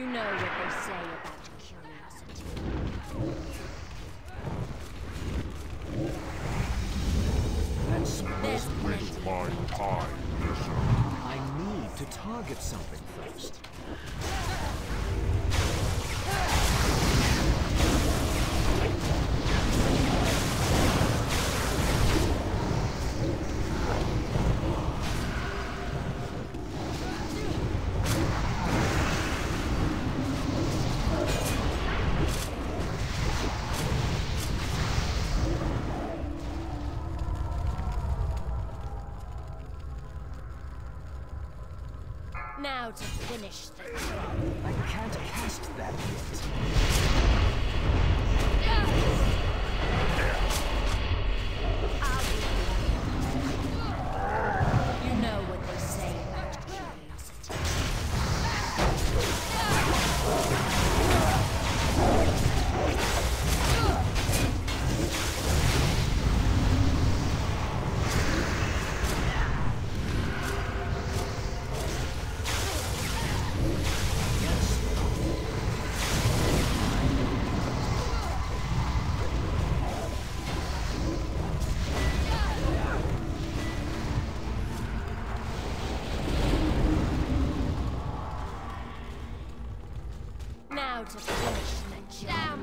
say about curiosity? That smells There's great. plenty. My time, yes, sir. I need to target something first. Now to finish the job. I can't cast that yet. To finish the. Damn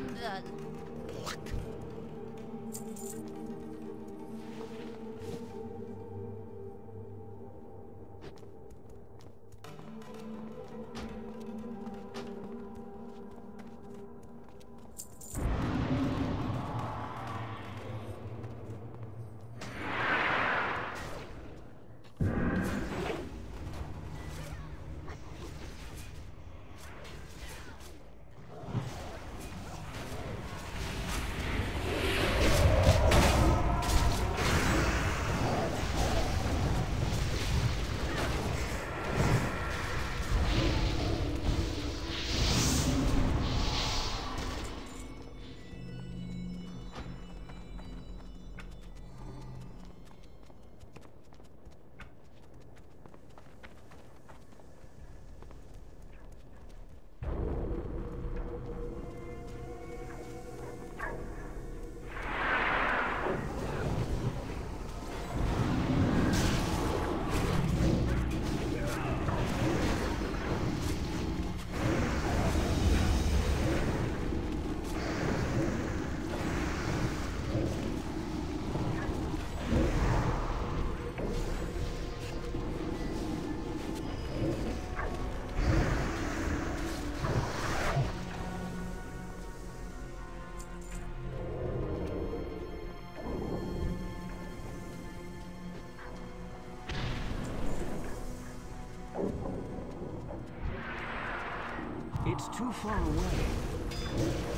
It's too far away.